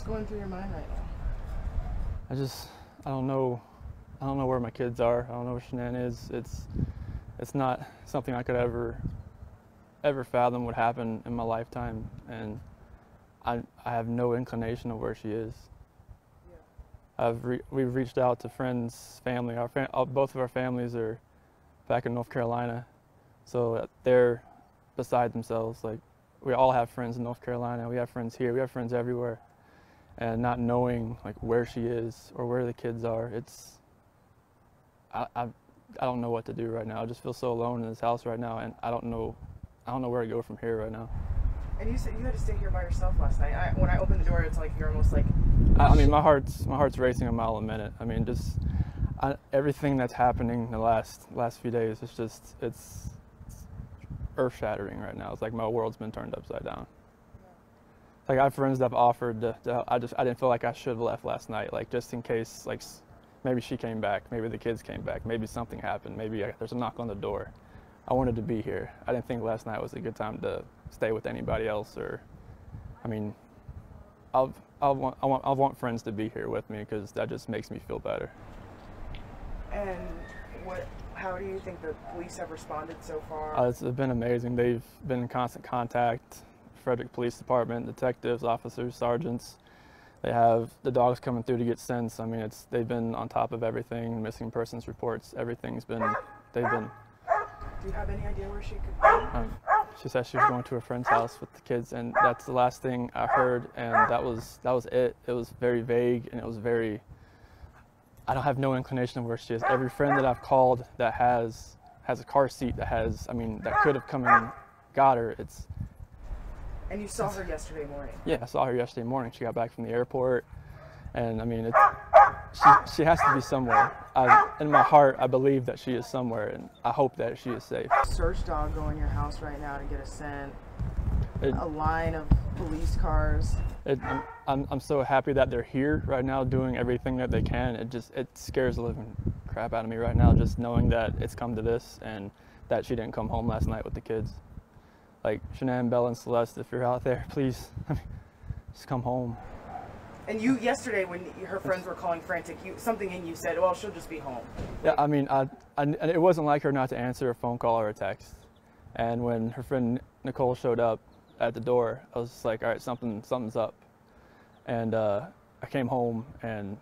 What's going through your mind right now? I just I don't know I don't know where my kids are. I don't know where Shanann is. It's it's not something I could ever ever fathom would happen in my lifetime, and I I have no inclination of where she is. I've re- we've reached out to friends, family. Our fam- uh, both of our families are back in North Carolina, so they're beside themselves. Like we all have friends in North Carolina. We have friends here. We have friends everywhere, and not knowing like where she is or where the kids are, it's I I, I don't know what to do right now. I just feel so alone in this house right now, and I don't know I don't know where to go from here right now. And you said you had to stay here by yourself last night. I, when I opened the door, it's like you're almost like. I, I mean, my heart's my heart's racing a mile a minute. I mean, just I, everything that's happening the last last few days. It's just it's, it's earth shattering right now. It's like my world's been turned upside down. Like I have friends that have offered to, to I just I didn't feel like I should have left last night. Like just in case like maybe she came back, maybe the kids came back, maybe something happened, maybe I, there's a knock on the door. I wanted to be here. I didn't think last night was a good time to stay with anybody else or I mean I'll, I'll want, I want, I want friends to be here with me because that just makes me feel better. And what? How do you think the police have responded so far? Uh, it's been amazing. They've been in constant contact. Frederick Police Department, detectives, officers, sergeants. They have the dogs coming through to get scents. I mean, it's they've been on top of everything. Missing persons reports. Everything's been. They've been. do you have any idea where she could be? Um, she said she was going to her friend's house with the kids, and that's the last thing I heard. And that was that was it. It was very vague, and it was very. I don't have no inclination of where she is. Every friend that I've called that has has a car seat that has, I mean, that could have come and got her. It's And you saw her yesterday morning. yeah. I saw her yesterday morning. She got back from the airport, and I mean, it's she she has to be somewhere. I, in my heart, I believe that she is somewhere, and I hope that she is safe. Search dog go in your house right now to get a scent. It, A line of police cars. It, I'm, I'm, I'm so happy that they're here right now doing everything that they can. It just it scares the living crap out of me right now just knowing that it's come to this and that she didn't come home last night with the kids. Like Shanann, Bella, and Celeste, if you're out there, please, just come home. And you yesterday, when her friends were calling frantic, you something in you said, "Well, she'll just be home." Yeah, I mean, I, I, and it wasn't like her not to answer a phone call or a text. And when her friend Nicole showed up at the door, I was just like, all right, something, something's up. And uh, I came home, and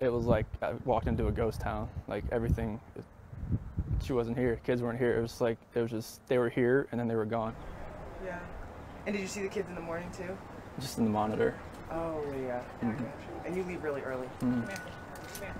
it was like I walked into a ghost town. Like everything, she wasn't here. Kids weren't here. It was like it was just they were here, and then they were gone, Yeah. And did you see the kids in the morning too? just in the monitor. Oh yeah. Mhm. And you leave really early. Come here. Come here.